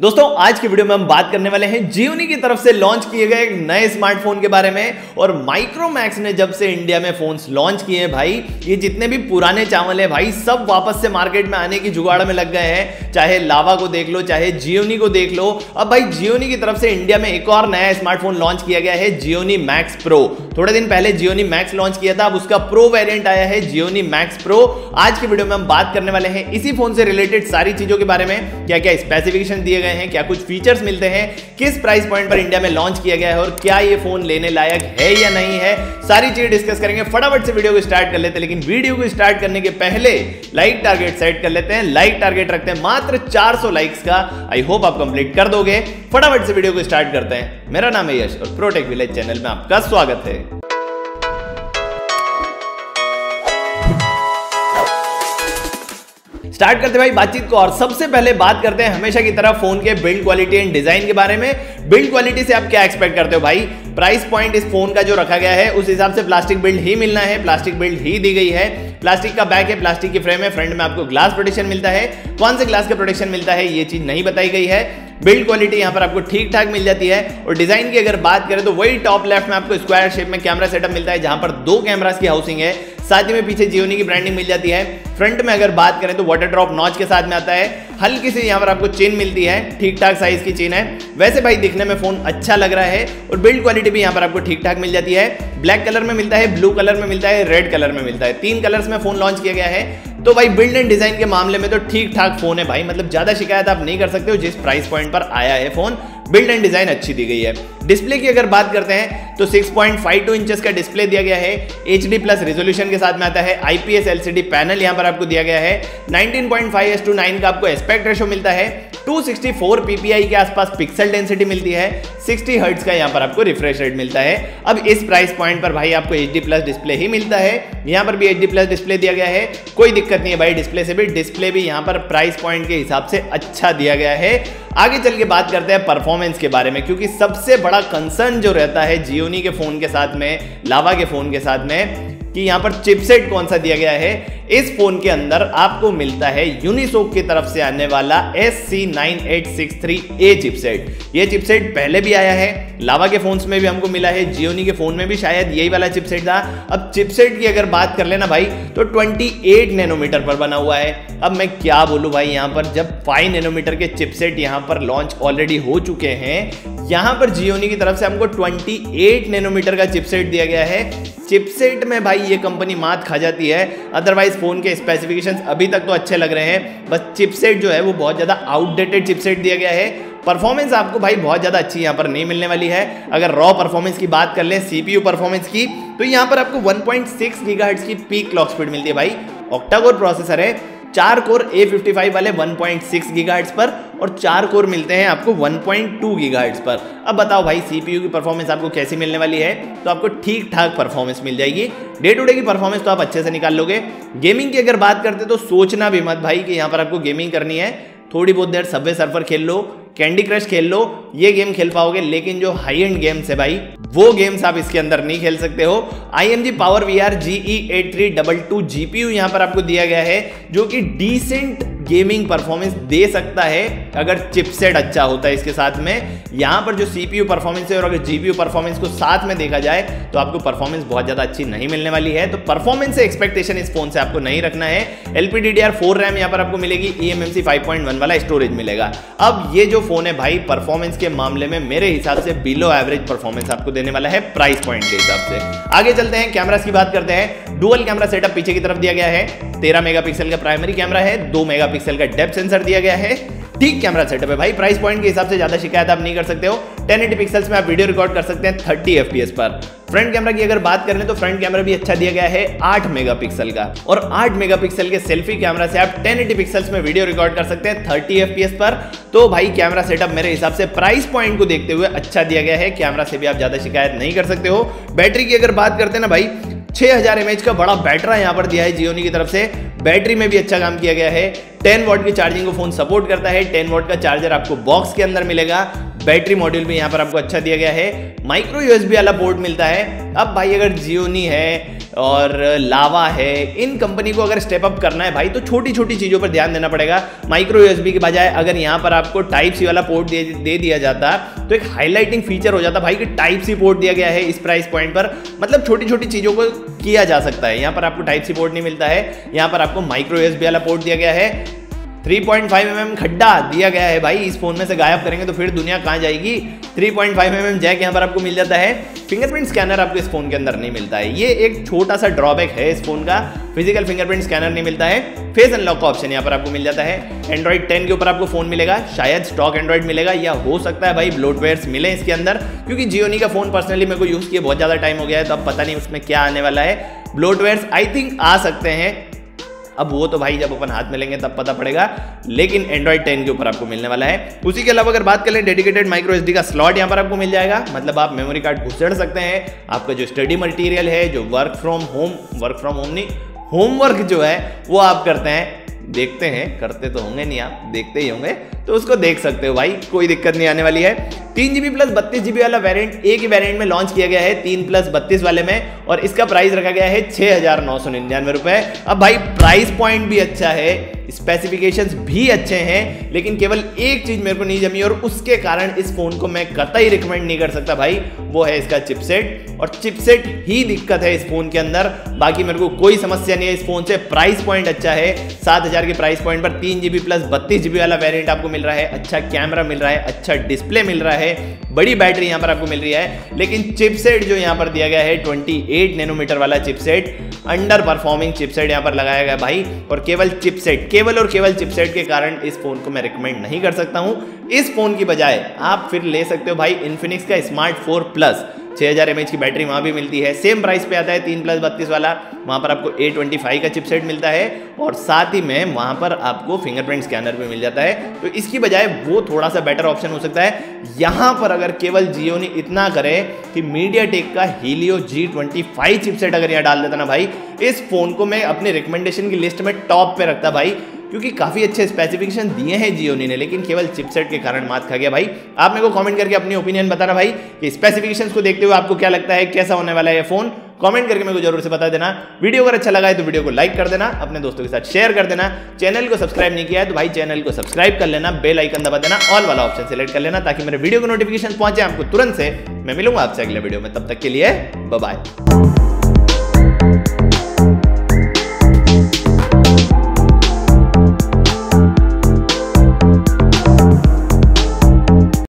दोस्तों, आज की वीडियो में हम बात करने वाले हैं जियोनी की तरफ़ से लॉन्च किए गए एक नए स्मार्टफ़ोन के बारे में और माइक्रोमैक्स ने जब से इंडिया में फोन्स लॉन्च किए हैं भाई, ये जितने भी पुराने चावल है भाई, सब वापस से मार्केट में आने की जुगाड़ में लग गए हैं। चाहे लावा को देख लो, चाहे जियोनी को देख लो। अब भाई जियोनी की तरफ़ से इंडिया में एक और नया स्मार्टफ़ोन लॉन्च किया गया है जियोनी मैक्स प्रो थोड़े दिन पहले जियोनी मैक्स लॉन्च किया था, अब उसका प्रो वेरियंट आया है जियोनी मैक्स प्रो आज की वीडियो में हम बात करने वाले हैं इसी फ़ोन से रिलेटेड सारी चीज़ों के बारे में। क्या क्या स्पेसिफिकेशन दिए गए हैं, क्या कुछ फीचर्स मिलते हैं, किस प्राइस पॉइंट पर इंडिया में लॉन्च किया गया है और क्या ये फ़ोन लेने लायक है या नहीं है, सारी चीज़ें डिस्कस करेंगे। फटाफट से वीडियो को स्टार्ट कर लेते हैं, लेकिन वीडियो को स्टार्ट करने के पहले लाइक टारगेट सेट कर लेते हैं। लाइक टारगेट रखते हैं, मात्र 400 लाइक्स का। आई होप आप कंप्लीट कर दोगे। फटाफट से वीडियो को स्टार्ट करते हैं। मेरा नाम है यश और प्रोटेक विलेज चैनल में आपका स्वागत है। स्टार्ट करते भाई बातचीत को। और सबसे पहले बात करते हैं हमेशा की तरह फ़ोन के बिल्ड क्वालिटी एंड डिज़ाइन के बारे में। बिल्ड क्वालिटी से आप क्या एक्सपेक्ट करते हो भाई? प्राइस पॉइंट इस फ़ोन का जो रखा गया है, उस हिसाब से प्लास्टिक बिल्ड ही मिलना है प्लास्टिक बिल्ड ही दी गई है। प्लास्टिक का बैक है प्लास्टिक की फ्रेम है फ्रंट में आपको ग्लास प्रोटेक्शन मिलता है। कौन से ग्लास का प्रोटेक्शन मिलता है, ये चीज़ नहीं बताई गई है। बिल्ड क्वालिटी यहाँ पर आपको ठीक ठाक मिल जाती है। और डिज़ाइन की अगर बात करें तो वही टॉप लेफ़्ट में आपको स्क्वायर शेप में कैमरा सेटअप मिलता है, जहाँ पर दो कैमरास की हाउसिंग है। साथ ही में पीछे जियोनी की ब्रांडिंग मिल जाती है। फ्रंट में अगर बात करें तो वाटर ड्रॉप नॉच के साथ में आता है। हल्की सी यहाँ पर आपको चेन मिलती है। ठीक ठाक साइज़ की चेन है। वैसे भाई दिखने में फ़ोन अच्छा लग रहा है और बिल्ड क्वालिटी भी यहाँ पर आपको ठीक ठाक मिल जाती है। ब्लैक कलर में मिलता है ब्लू कलर में मिलता है रेड कलर में मिलता है। तीन कलर्स में फ़ोन लॉन्च किया गया है। तो भाई बिल्ड एंड डिज़ाइन के मामले में तो ठीक ठाक फ़ोन है भाई। मतलब ज़्यादा शिकायत आप नहीं कर सकते हो जिस प्राइस पॉइंट पर आया है फ़ोन बिल्ड एंड डिज़ाइन अच्छी दी गई है। डिस्प्ले की अगर बात करते हैं तो 6.52 पॉइंट इंचेस का डिस्प्ले दिया गया है। एच डी प्लस रेजोल्यूशन के साथ में आता है। आईपीएस एलसीडी पैनल यहाँ पर आपको दिया गया है। 19.5 टू नाइन का आपको एस्पेक्ट रेशो मिलता है। 264 ppi के आसपास पिक्सल डेंसिटी मिलती है 60 हर्ट्ज का यहाँ पर आपको रिफ्रेश रेट मिलता है। अब इस प्राइस पॉइंट पर भाई आपको HD प्लस डिस्प्ले ही मिलता है। यहाँ पर भी HD प्लस डिस्प्ले दिया गया है। कोई दिक्कत नहीं है भाई डिस्प्ले से भी डिस्प्ले भी यहाँ पर प्राइस पॉइंट के हिसाब से अच्छा दिया गया है। आगे चल के बात करते हैं परफॉर्मेंस के बारे में, क्योंकि सबसे बड़ा कंसर्न जो रहता है जियोनी के फ़ोन के साथ में लावा के फ़ोन के साथ में, कि यहाँ पर चिपसेट कौन सा दिया गया है? इस फ़ोन के अंदर आपको मिलता है यूनिसोक की तरफ़ से आने वाला S C nine eight six three A chipset ये चिपसेट पहले भी आया है लावा के फोन्स में भी हमको मिला है जियोनी के फ़ोन में भी शायद यही वाला चिपसेट था। अब चिपसेट की अगर बात कर लेना भाई तो 28 नैनोमीटर पर बना हुआ है। अब मैं क्या बोलूँ भाई, यहाँ पर जब 5 नैनोमीटर के चिपसेट यहाँ पर लॉन्च ऑलरेडी हो चुके हैं, यहाँ पर जियोनी की तरफ़ से हमको 28 नैनोमीटर का चिपसेट दिया गया है। चिपसेट में भाई ये कंपनी मात खा जाती है अदरवाइज़ फ़ोन के स्पेसिफिकेशंस अभी तक तो अच्छे लग रहे हैं। बस चिपसेट जो है वो बहुत ज़्यादा आउटडेटेड चिपसेट दिया गया है। परफॉर्मेंस आपको भाई बहुत ज़्यादा अच्छी यहाँ पर नहीं मिलने वाली है। अगर रॉ परफॉर्मेंस की बात कर लें सीपीयू परफॉर्मेंस की तो यहाँ पर आपको 1.6 गीगाहर्ट्ज की पीक क्लॉक स्पीड मिलती है भाई। ऑक्टागोर प्रोसेसर है। चार कोर A55 वाले 1.6 गीगाहर्ट्ज पर और चार कोर मिलते हैं आपको 1.2 गीगाहर्ट्ज पर। अब बताओ भाई सीपीयू की परफॉर्मेंस आपको कैसी मिलने वाली है? तो आपको ठीक ठाक परफॉर्मेंस मिल जाएगी। डे टू डे की परफॉर्मेंस तो आप अच्छे से निकाल लोगे। गेमिंग की अगर बात करते तो सोचना भी मत भाई कि यहाँ पर आपको गेमिंग करनी है। थोड़ी बहुत देर सबवे सर्फर खेल लो कैंडी क्रश खेल लो, ये गेम खेल पाओगे, लेकिन जो हाई एंड गेम्स है भाई वो गेम्स आप इसके अंदर नहीं खेल सकते हो। I M G power V R G E eight three double two GPU यहाँ पर आपको दिया गया है, जो कि डिसेंट गेमिंग परफॉर्मेंस दे सकता है अगर चिपसेट अच्छा होता है इसके साथ में। यहाँ पर जो सीपीयू परफॉर्मेंस है और अगर जीपीयू परफॉर्मेंस को साथ में देखा जाए तो आपको परफॉर्मेंस बहुत ज़्यादा अच्छी नहीं मिलने वाली है। तो परफॉर्मेंस से एक्सपेक्टेशन इस फ़ोन से आपको नहीं रखना है। एलपीडीडीआर फोर रैम यहाँ पर आपको मिलेगी ई एम एम वाला स्टोरेज मिलेगा। अब ये जो फ़ोन है भाई परफॉर्मेंस के मामले में मेरे हिसाब से बिलो एवरेज परफॉर्मेंस आपको देने वाला है प्राइस पॉइंट के हिसाब से। आगे चलते हैं कैमरास की बात करते हैं। डुअल कैमरा सेटअप पीछे की तरफ़ दिया गया है। तेरह मेगापिक्सल का प्राइमरी कैमरा है, दो मेगापिक्सल का डेप्थ सेंसर दिया गया है। ठीक कैमरा सेटअप है भाई। प्राइस पॉइंट के हिसाब से ज़्यादा शिकायत आप नहीं कर सकते हो। 1080 पिक्सल्स में आप वीडियो रिकॉर्ड कर सकते हैं 30 एफपीएस पर। फ्रंट कैमरा की अगर बात करें तो फ्रंट कैमरा भी अच्छा दिया गया है 8 मेगापिक्सल का। और 8 मेगापिक्सल के सेल्फी कैमरा से आप 1080 पिक्सल्स में वीडियो रिकॉर्ड कर सकते हैं 30 एफपीएस पर। तो भाई कैमरा सेटअप मेरे हिसाब से प्राइस पॉइंट को देखते हुए अच्छा दिया गया है। कैमरा से भी आप ज़्यादा शिकायत नहीं कर सकते हो। बैटरी की अगर बात करते ना भाई 6000 हज़ार का बड़ा बैटरा यहाँ पर दिया है जियोनी की तरफ़ से। बैटरी में भी अच्छा काम किया गया है। 10 वॉट की चार्जिंग को फ़ोन सपोर्ट करता है। 10 वॉट का चार्जर आपको बॉक्स के अंदर मिलेगा। बैटरी मॉड्यूल भी यहाँ पर आपको अच्छा दिया गया है। माइक्रो यूएसबी वाला बोर्ड मिलता है। अब भाई अगर जियोनी है और लावा है इन कंपनी को अगर स्टेप अप करना है भाई तो छोटी छोटी चीज़ों पर ध्यान देना पड़ेगा। माइक्रो यूएसबी के बजाय अगर यहाँ पर आपको टाइप सी वाला पोर्ट दे, दे दिया जाता तो एक हाईलाइटिंग फीचर हो जाता भाई कि टाइप सी पोर्ट दिया गया है इस प्राइस पॉइंट पर। मतलब छोटी छोटी चीज़ों को किया जा सकता है। यहाँ पर आपको टाइप सी पोर्ट नहीं मिलता है। यहाँ पर आपको माइक्रो यूएसबी वाला पोर्ट दिया गया है। 3.5 एम खड्डा दिया गया है भाई। इस फ़ोन में से गायब करेंगे तो फिर दुनिया कहाँ जाएगी? Three point five M M Jack यहाँ पर आपको मिल जाता है। फिंगरप्रिंट स्कैनर आपको इस फ़ोन के अंदर नहीं मिलता है। ये एक छोटा सा ड्रॉबैक है इस फ़ोन का। फ़िज़िकल फिंगरप्रिंट स्कैनर नहीं मिलता है। फेस अनलॉक का ऑप्शन यहाँ पर आपको मिल जाता है। एंड्रॉइड टेन के ऊपर आपको फ़ोन मिलेगा। शायद स्टॉक एंड्रॉइड मिलेगा या हो सकता है भाई ब्लोटवेयर्स मिले इसके अंदर। क्योंकि जियोनी का फ़ोन पर्सनली मेरे को यूज़ किया बहुत ज़्यादा टाइम हो गया है तो अब पता नहीं उसमें क्या आने वाला है। ब्लोटवेयर्स आई थिंक आ सकते हैं। अब वो तो भाई जब अपन हाथ में लेंगे तब पता पड़ेगा, लेकिन एंड्रॉइड टेन के ऊपर आपको मिलने वाला है। उसी के अलावा अगर बात करें डेडिकेटेड माइक्रो एसडी का स्लॉट यहाँ पर आपको मिल जाएगा। मतलब आप मेमोरी कार्ड घुसड़ सकते हैं। आपका जो स्टडी मटीरियल है, जो work from home work from home नहीं होमवर्क जो है, वो आप करते हैं। देखते हैं, करते तो होंगे नहीं आप, देखते ही होंगे तो उसको देख सकते हो भाई, कोई दिक्कत नहीं आने वाली है। तीन जीबी प्लस बत्तीस जीबी वाला वेरिएंट एक ही वेरिएंट में लॉन्च किया गया है, तीन प्लस बत्तीस वाले में, और इसका प्राइस रखा गया है छह हज़ार नौ सौ निन्यानवे रुपए। अब भाई प्राइस पॉइंट भी अच्छा है स्पेसिफिकेशंस भी अच्छे हैं, लेकिन केवल एक चीज़ मेरे को नहीं जमी और उसके कारण इस फ़ोन को मैं कतई रिकमेंड नहीं कर सकता भाई, वो है इसका चिपसेट और चिपसेट ही दिक्कत है इस फ़ोन के अंदर, बाकी मेरे को कोई समस्या नहीं है, इस फ़ोन से प्राइस पॉइंट अच्छा है। सात हज़ार के प्राइस पॉइंट पर तीन जीबी प्लस बत्तीस जीबी वाला वेरियंट आपको मिल रहा है अच्छा कैमरा मिल रहा है अच्छा डिस्प्ले मिल रहा है, बड़ी बैटरी यहाँ पर आपको मिल रही है। लेकिन चिपसेट जो यहाँ पर दिया गया है 28 नैनोमीटर वाला चिपसेट अंडर परफॉर्मिंग चिपसेट यहाँ पर लगाया गया भाई, और केवल चिपसेट, केवल और केवल चिपसेट के कारण इस फ़ोन को मैं रिकमेंड नहीं कर सकता हूँ। इस फ़ोन की बजाय आप फिर ले सकते हो भाई इन्फिनिक्स का स्मार्ट फोर प्लस छः हज़ार एम की बैटरी वहाँ भी मिलती है। सेम प्राइस पे आता है, तीन प्लस बत्तीस वाला। वहाँ पर आपको ए ट्वेंटी फाइव का चिपसेट मिलता है और साथ ही में वहाँ पर आपको फिंगरप्रिंट स्कैनर भी मिल जाता है। तो इसकी बजाय वो थोड़ा सा बेटर ऑप्शन हो सकता है। यहाँ पर अगर केवल जियो ने इतना करे कि मीडिया टेक का Helio G twenty five chipset अगर यहाँ डाल देता ना भाई, इस फ़ोन को मैं अपने रिकमेंडेशन की लिस्ट में टॉप पे रखता भाई। क्योंकि काफ़ी अच्छे स्पेसिफिकेशन दिए हैं जियो ने, लेकिन केवल चिपसेट के कारण मात खा गया भाई। आप मेरे को कमेंट करके अपनी ओपिनियन बताना भाई कि स्पेसिफिकेशंस को देखते हुए आपको क्या लगता है, कैसा होने वाला है ये फ़ोन कमेंट करके मेरे को ज़रूर से बता देना। वीडियो अगर अच्छा लगा है तो वीडियो को लाइक कर देना, अपने दोस्तों के साथ शेयर कर देना। चैनल को सब्सक्राइब नहीं किया है तो भाई चैनल को सब्सक्राइब कर लेना बेल आइकन दबा देना ऑल वाला ऑप्शन सेलेक्ट कर लेना, ताकि मेरे वीडियो को नोटिफिकेशन पहुँचे आपको तुरंत से। मैं मिलूँगा आपसे अगले वीडियो में, तब तक के लिए बाय